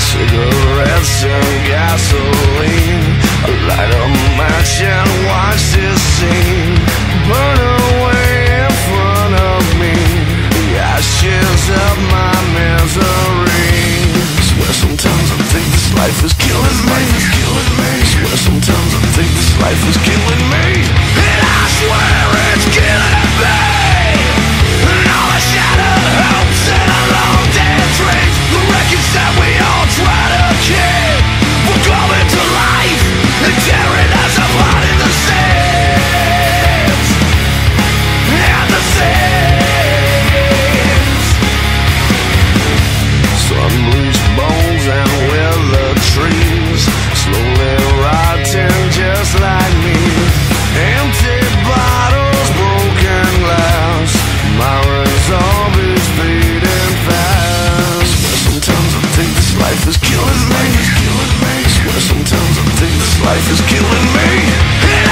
cigarettes and gasoline. I light a match and watch this scene. Burn away in front of me. The ashes of my misery. Swear sometimes I think this life is killing me. Swear sometimes I think this life is killing me. loose bones and trees slowly rotting just like me. Empty bottles, broken glass, my resolve is fading fast. Sometimes I think this life is killing me. Sometimes I think this life is killing me.